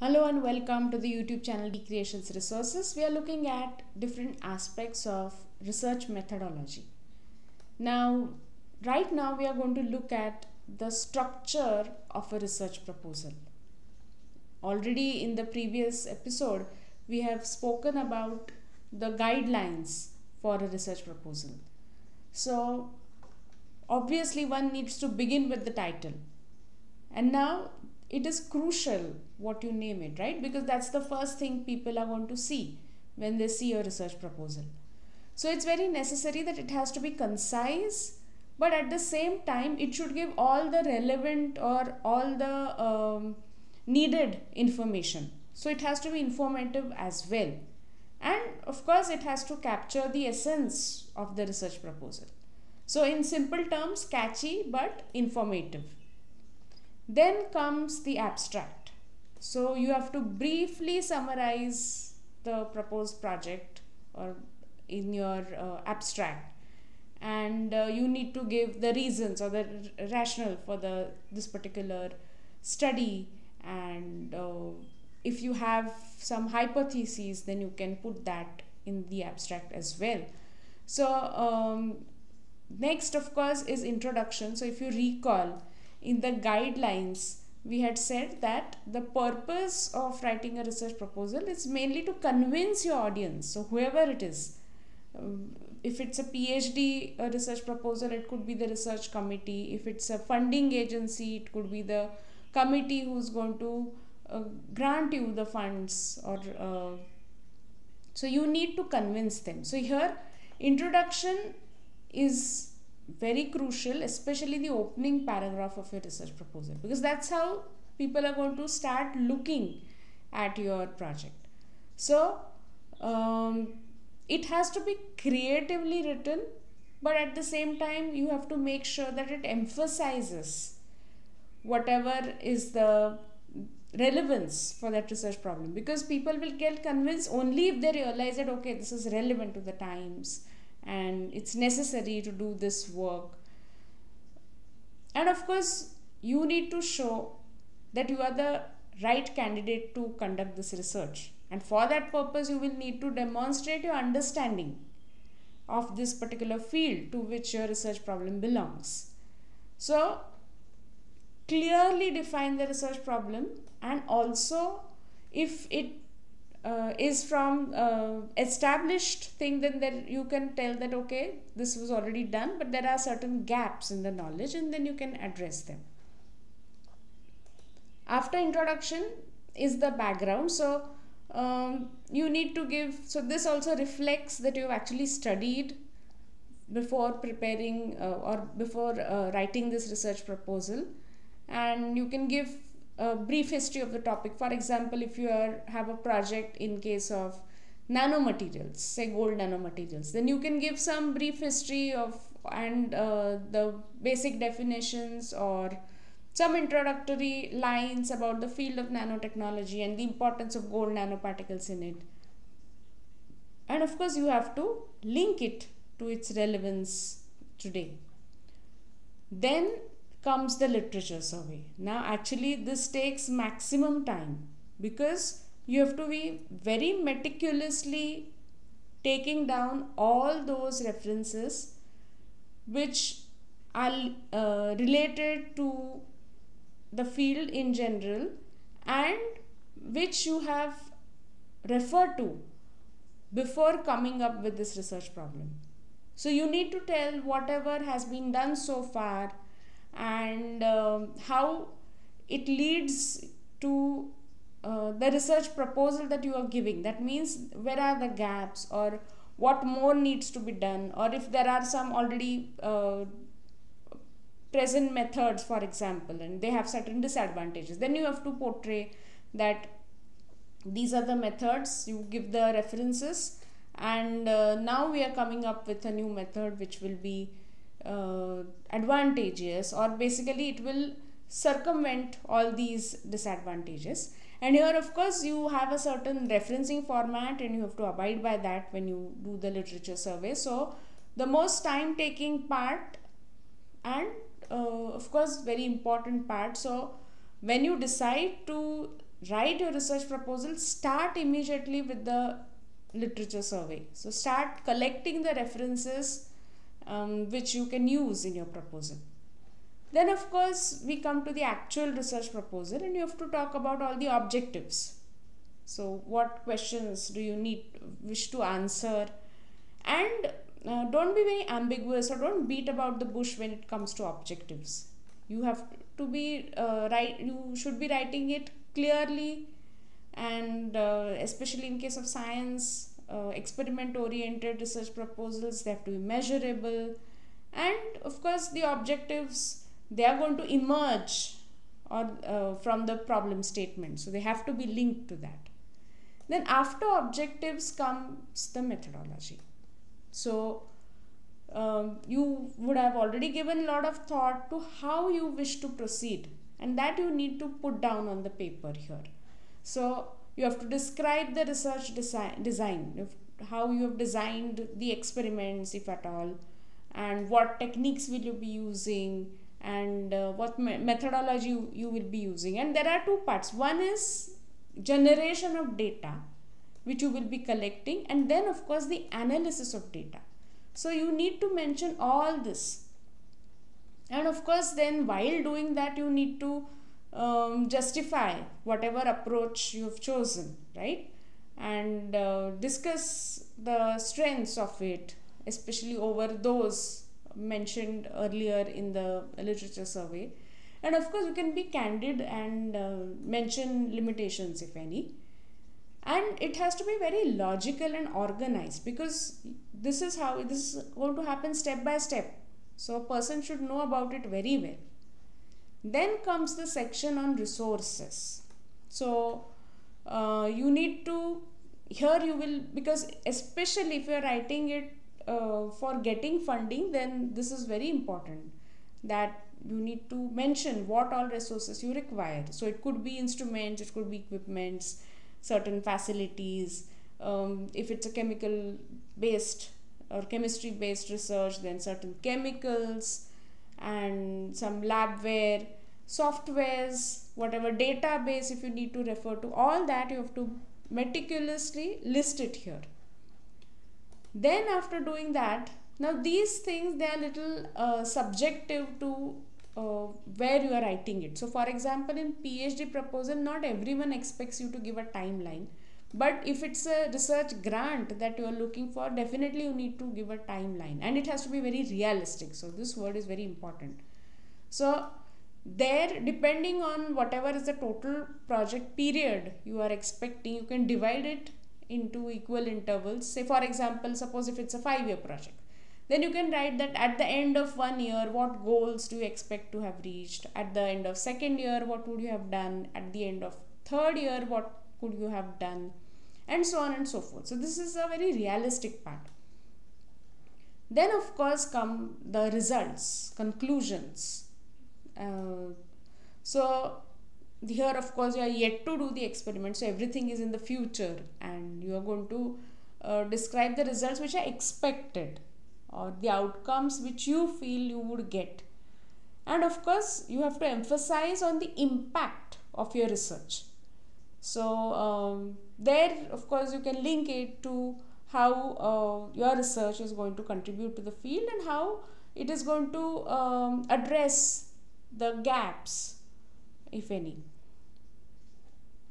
Hello and welcome to the YouTube channel D Creations Resources. We are looking at different aspects of research methodology. Now, right now we are going to look at the structure of a research proposal. Already in the previous episode, we have spoken about the guidelines for a research proposal. So, obviously, one needs to begin with the title. And now it is crucial what you name it, right? Because that's the first thing people are going to see when they see a research proposal. So it's very necessary that it has to be concise, but at the same time, it should give all the relevant or all the um, needed information. So it has to be informative as well. And of course, it has to capture the essence of the research proposal. So, in simple terms, catchy but informative. Then comes the abstract. So you have to briefly summarize the proposed project or in your uh, abstract. And uh, you need to give the reasons or the rationale for the this particular study. And uh, if you have some hypotheses then you can put that in the abstract as well. So um, next of course is introduction. So if you recall in the guidelines we had said that the purpose of writing a research proposal is mainly to convince your audience so whoever it is. If it's a phd a research proposal it could be the research committee. If it's a funding agency it could be the committee who's going to uh, grant you the funds or uh, so you need to convince them. So here introduction is very crucial, especially the opening paragraph of your research proposal, because that's how people are going to start looking at your project. So, um, it has to be creatively written, but at the same time, you have to make sure that it emphasizes whatever is the relevance for that research problem because people will get convinced only if they realize that okay this is relevant to the times and it's necessary to do this work. And of course, you need to show that you are the right candidate to conduct this research. And for that purpose, you will need to demonstrate your understanding of this particular field to which your research problem belongs. So, clearly define the research problem and also if it uh, is from uh, established thing then there you can tell that okay this was already done but there are certain gaps in the knowledge and then you can address them. After introduction is the background. So um, you need to give so this also reflects that you've actually studied before preparing uh, or before uh, writing this research proposal. And you can give a brief history of the topic. For example, if you are, have a project in case of nanomaterials, say gold nanomaterials, then you can give some brief history of and uh, the basic definitions or some introductory lines about the field of nanotechnology and the importance of gold nanoparticles in it. And of course, you have to link it to its relevance today. Then comes the literature survey. Now, actually, this takes maximum time because you have to be very meticulously taking down all those references which are uh, related to the field in general and which you have referred to before coming up with this research problem. So, you need to tell whatever has been done so far and um, how it leads to uh, the research proposal that you are giving. That means where are the gaps or what more needs to be done, or if there are some already uh, present methods, for example, and they have certain disadvantages, then you have to portray that these are the methods, you give the references, and uh, now we are coming up with a new method which will be uh, advantages or basically it will circumvent all these disadvantages. And here of course you have a certain referencing format and you have to abide by that when you do the literature survey. So the most time taking part and uh, of course very important part. So when you decide to write your research proposal, start immediately with the literature survey. So start collecting the references um, which you can use in your proposal. Then of course we come to the actual research proposal and you have to talk about all the objectives. So what questions do you need wish to answer and uh, don't be very ambiguous or don't beat about the bush when it comes to objectives. You have to be uh, right you should be writing it clearly and uh, especially in case of science uh, experiment oriented research proposals they have to be measurable. And of course the objectives they are going to emerge or uh, from the problem statement. So they have to be linked to that. Then after objectives comes the methodology. So um, you would have already given a lot of thought to how you wish to proceed and that you need to put down on the paper here. So you have to describe the research design, design how you have designed the experiments if at all and what techniques will you be using and uh, what me methodology you, you will be using. And there are two parts. One is generation of data which you will be collecting and then of course the analysis of data. So you need to mention all this. And of course then while doing that you need to um, justify whatever approach you've chosen right? And uh, discuss the strengths of it especially over those mentioned earlier in the literature survey. And of course you can be candid and uh, mention limitations if any. And it has to be very logical and organized because this is how this is going to happen step by step. So a person should know about it very well then comes the section on resources. So uh, you need to here you will because especially if you are writing it uh, for getting funding then this is very important that you need to mention what all resources you require. So it could be instruments it could be equipments certain facilities. Um, if it's a chemical based or chemistry based research then certain chemicals and some labware softwares whatever database if you need to refer to all that you have to meticulously list it here. Then after doing that now these things they are little uh, subjective to uh, where you are writing it. So for example in phd proposal not everyone expects you to give a timeline but if it's a research grant that you are looking for definitely you need to give a timeline. And it has to be very realistic. So this word is very important. So there depending on whatever is the total project period you are expecting you can divide it into equal intervals. Say for example suppose if it's a 5 year project then you can write that at the end of one year what goals do you expect to have reached? At the end of second year what would you have done? At the end of third year what could you have done? And so on and so forth. So this is a very realistic part. Then of course come the results conclusions. Uh, so here of course you are yet to do the experiment. So everything is in the future and you are going to uh, describe the results which are expected or the outcomes which you feel you would get. And of course you have to emphasize on the impact of your research so um, there of course you can link it to how uh, your research is going to contribute to the field and how it is going to um, address the gaps if any.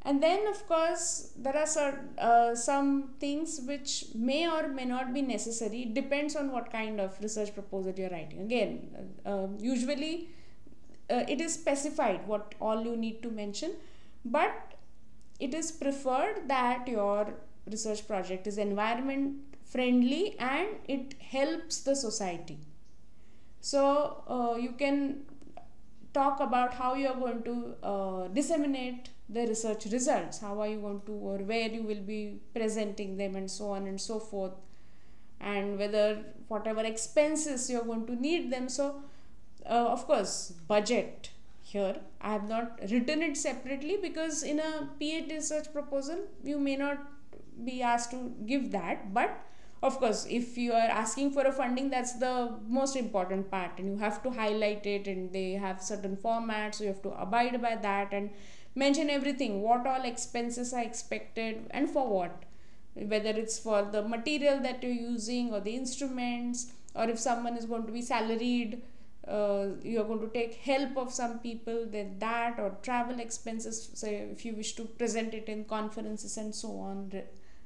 And then of course there are some, uh, some things which may or may not be necessary. It depends on what kind of research proposal you're writing. Again uh, um, usually uh, it is specified what all you need to mention. But it is preferred that your research project is environment friendly and it helps the society. So uh, you can talk about how you are going to uh, disseminate the research results. How are you going to or where you will be presenting them and so on and so forth. And whether whatever expenses you are going to need them. So uh, of course budget here. I have not written it separately because in a phd research proposal you may not be asked to give that. But of course if you are asking for a funding that's the most important part. And you have to highlight it and they have certain formats so you have to abide by that and mention everything. What all expenses are expected and for what. Whether it's for the material that you're using or the instruments or if someone is going to be salaried uh, you're going to take help of some people then that or travel expenses say if you wish to present it in conferences and so on re-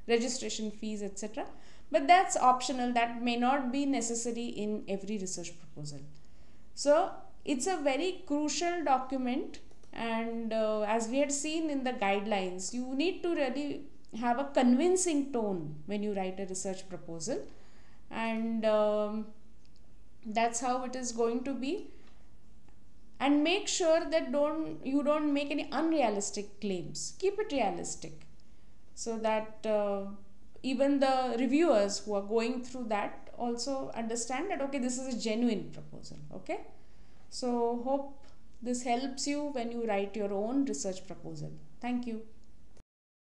registration fees etc but that's optional that may not be necessary in every research proposal. So it's a very crucial document and uh, as we had seen in the guidelines you need to really have a convincing tone when you write a research proposal. And um, that's how it is going to be. And make sure that don't you don't make any unrealistic claims. Keep it realistic. So that uh, even the reviewers who are going through that also understand that okay this is a genuine proposal okay? So hope this helps you when you write your own research proposal. Thank you